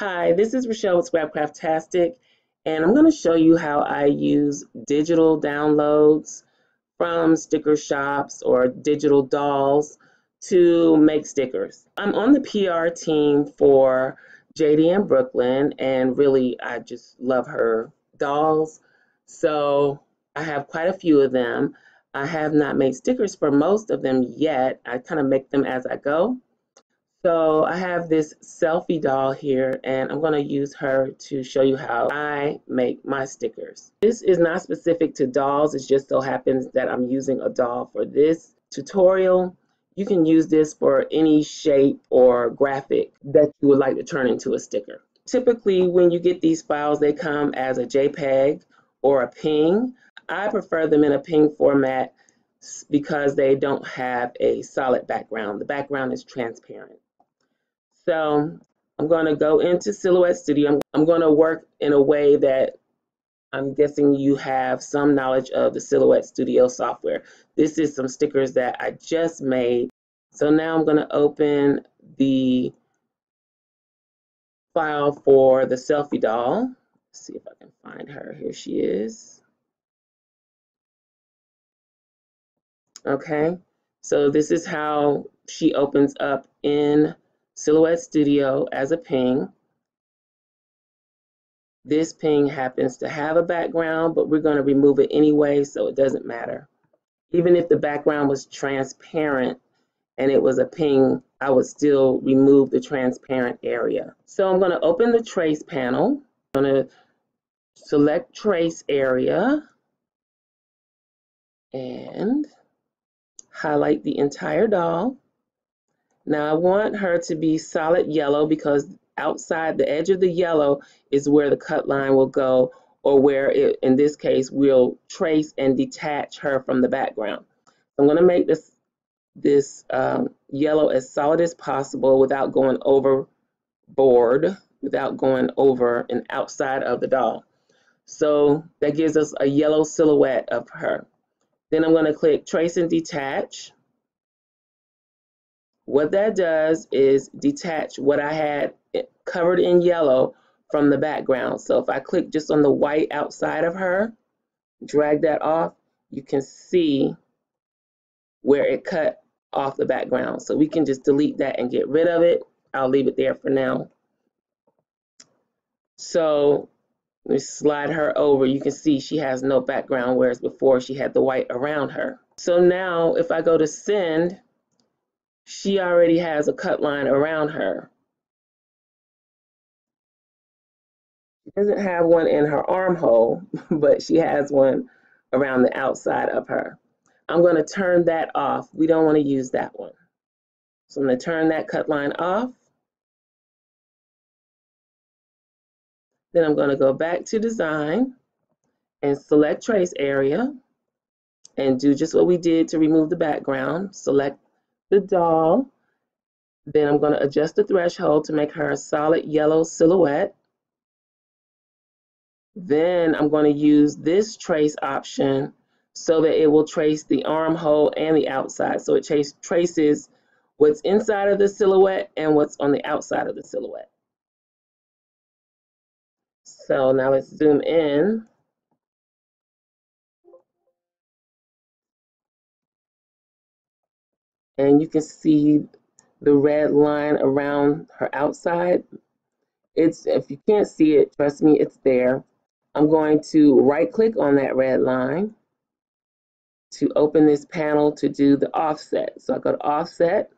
Hi, this is Rachelle with Scrapcraftastic, and I'm going to show you how I use digital downloads from sticker shops or digital dolls to make stickers. I'm on the PR team for JD and Brooklyn, and really, I just love her dolls. So I have quite a few of them. I have not made stickers for most of them yet. I kind of make them as I go. So I have this selfie doll here and I'm going to use her to show you how I make my stickers. This is not specific to dolls. It just so happens that I'm using a doll for this tutorial. You can use this for any shape or graphic that you would like to turn into a sticker. Typically when you get these files they come as a JPEG or a PNG. I prefer them in a PNG format because they don't have a solid background. The background is transparent. So I'm going to go into Silhouette Studio. I'm, I'm going to work in a way that I'm guessing you have some knowledge of the Silhouette Studio software. This is some stickers that I just made. So now I'm going to open the file for the selfie doll. Let's see if I can find her. Here she is. Okay, so this is how she opens up in Silhouette Studio as a ping. This ping happens to have a background, but we're going to remove it anyway, so it doesn't matter. Even if the background was transparent and it was a ping, I would still remove the transparent area. So I'm going to open the trace panel. I'm going to select trace area and highlight the entire doll. Now I want her to be solid yellow because outside the edge of the yellow is where the cut line will go or where it, in this case we'll trace and detach her from the background. I'm going to make this this um, yellow as solid as possible without going overboard, without going over and outside of the doll. So that gives us a yellow silhouette of her. Then I'm going to click trace and detach. What that does is detach what I had covered in yellow from the background. So if I click just on the white outside of her, drag that off, you can see where it cut off the background. So we can just delete that and get rid of it. I'll leave it there for now. So let me slide her over. You can see she has no background, whereas before she had the white around her. So now if I go to send, she already has a cut line around her. She doesn't have one in her armhole, but she has one around the outside of her. I'm going to turn that off. We don't want to use that one. So I'm going to turn that cut line off. Then I'm going to go back to design and select trace area and do just what we did to remove the background. Select the doll. Then I'm going to adjust the threshold to make her a solid yellow silhouette. Then I'm going to use this trace option so that it will trace the armhole and the outside. So it trace, traces what's inside of the silhouette and what's on the outside of the silhouette. So now let's zoom in. And you can see the red line around her outside. It's if you can't see it, trust me, it's there. I'm going to right click on that red line to open this panel to do the offset. So I go to offset.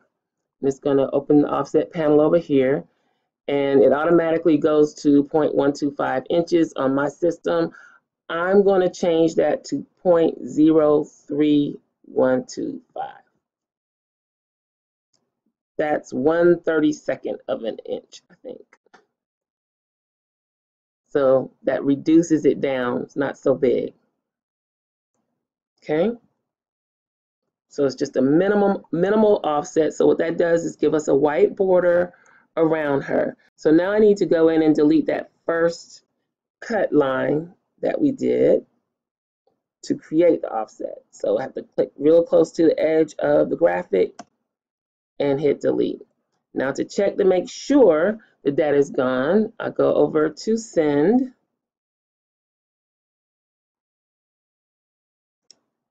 and It's going to open the offset panel over here and it automatically goes to 0.125 inches on my system. I'm going to change that to 0.03125. That's one thirty second of an inch, I think. So that reduces it down. It's not so big. Okay. So it's just a minimum minimal offset. So what that does is give us a white border around her. So now I need to go in and delete that first cut line that we did to create the offset. So I have to click real close to the edge of the graphic and hit delete. Now to check to make sure that that is gone, I go over to send.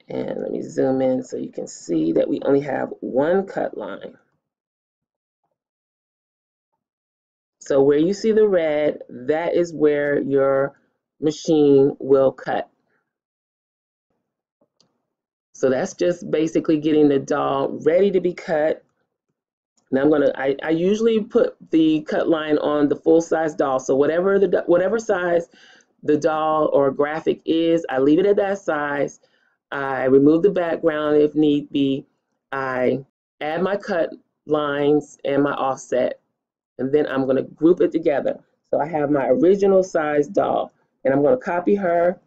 And let me zoom in so you can see that we only have one cut line. So where you see the red, that is where your machine will cut. So that's just basically getting the doll ready to be cut. Now I'm gonna, I, I usually put the cut line on the full size doll. So whatever the whatever size the doll or graphic is, I leave it at that size. I remove the background if need be. I add my cut lines and my offset, and then I'm gonna group it together. So I have my original size doll, and I'm gonna copy her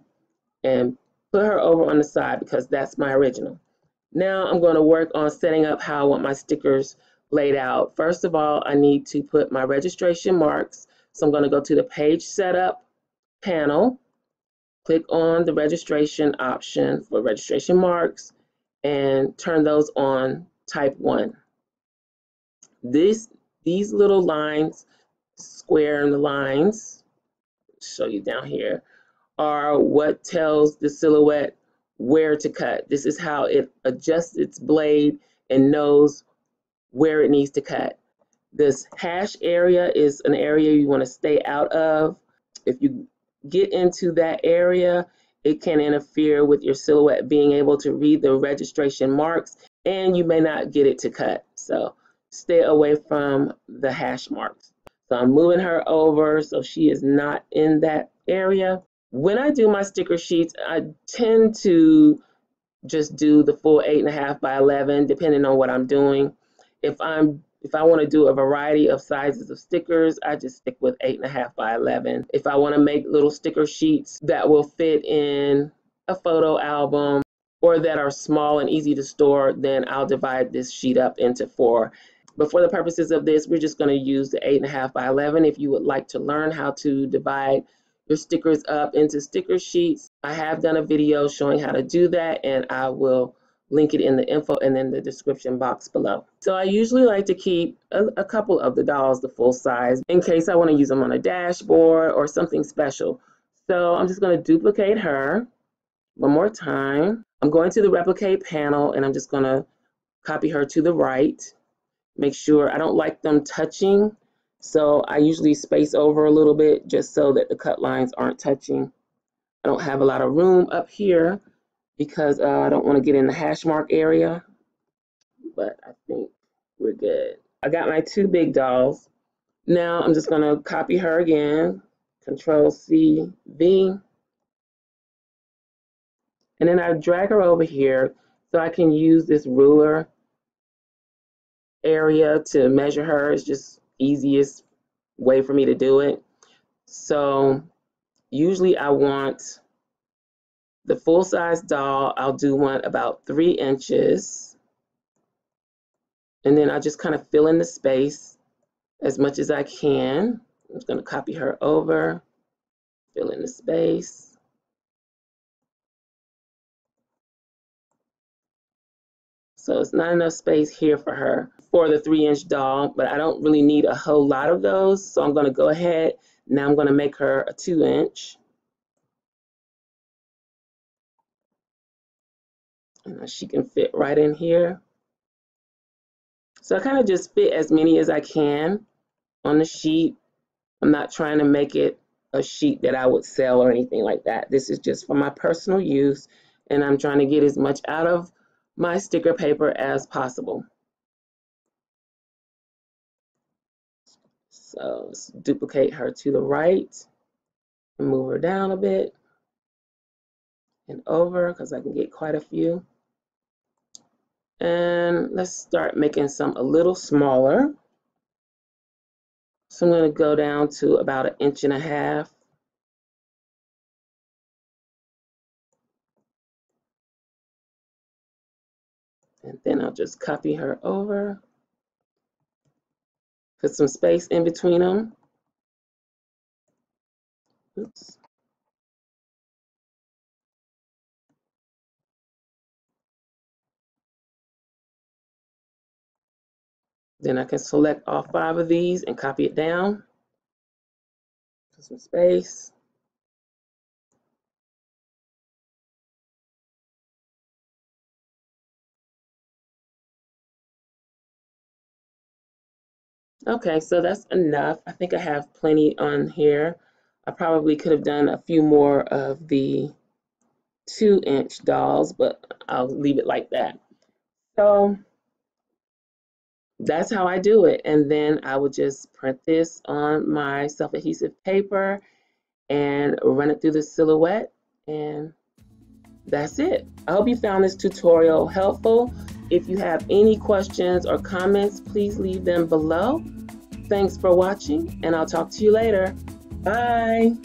and put her over on the side because that's my original. Now I'm going to work on setting up how I want my stickers laid out. First of all, I need to put my registration marks. So I'm going to go to the page setup panel, click on the registration option for registration marks and turn those on type 1. This, these little lines, square in the lines, show you down here, are what tells the silhouette where to cut. This is how it adjusts its blade and knows where it needs to cut. This hash area is an area you want to stay out of. If you get into that area, it can interfere with your silhouette being able to read the registration marks and you may not get it to cut. So stay away from the hash marks. So I'm moving her over so she is not in that area. When I do my sticker sheets, I tend to just do the full eight and a half by 11, depending on what I'm doing. If I'm if I want to do a variety of sizes of stickers, I just stick with eight and a half by 11. If I want to make little sticker sheets that will fit in a photo album or that are small and easy to store, then I'll divide this sheet up into four. But for the purposes of this, we're just going to use the eight and a half by 11. If you would like to learn how to divide your stickers up into sticker sheets. I have done a video showing how to do that and I will link it in the info and in the description box below. So I usually like to keep a, a couple of the dolls the full size in case I want to use them on a dashboard or something special. So I'm just going to duplicate her one more time. I'm going to the replicate panel and I'm just going to copy her to the right. Make sure I don't like them touching so I usually space over a little bit just so that the cut lines aren't touching. I don't have a lot of room up here because uh, I don't want to get in the hash mark area, but I think we're good. I got my two big dolls. Now I'm just going to copy her again, Control C, V, and then I drag her over here so I can use this ruler area to measure her. It's just easiest way for me to do it. So usually I want the full size doll, I'll do one about three inches. And then I just kind of fill in the space as much as I can. I'm just going to copy her over, fill in the space. So it's not enough space here for her for the three inch doll, but I don't really need a whole lot of those. So I'm gonna go ahead, now I'm gonna make her a two inch. And she can fit right in here. So I kind of just fit as many as I can on the sheet. I'm not trying to make it a sheet that I would sell or anything like that. This is just for my personal use and I'm trying to get as much out of my sticker paper as possible. So duplicate her to the right and move her down a bit and over because I can get quite a few. And let's start making some a little smaller. So I'm going to go down to about an inch and a half. And then I'll just copy her over. Put some space in between them. Oops. Then I can select all five of these and copy it down. Put some space. Okay, so that's enough. I think I have plenty on here. I probably could have done a few more of the two inch dolls, but I'll leave it like that. So that's how I do it. And then I would just print this on my self-adhesive paper and run it through the silhouette and that's it. I hope you found this tutorial helpful. If you have any questions or comments, please leave them below. Thanks for watching and I'll talk to you later. Bye.